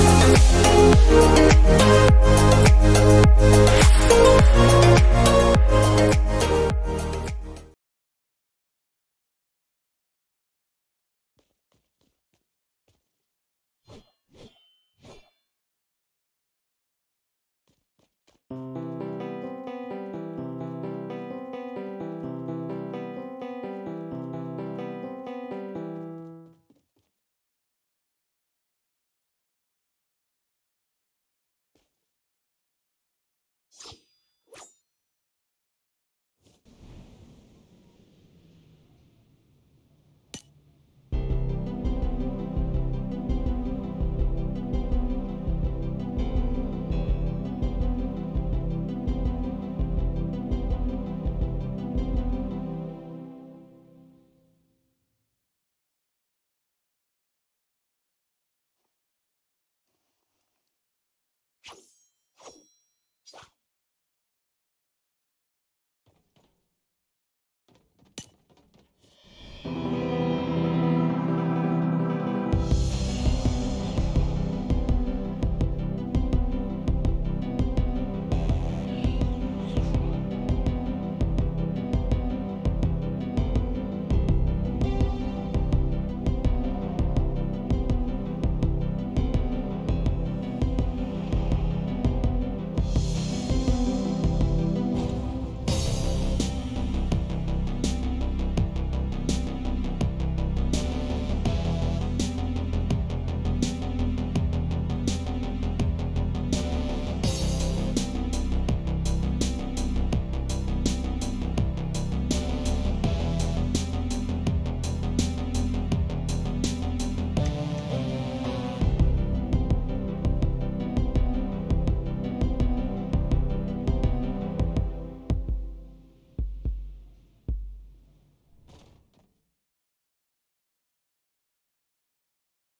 Oh, oh,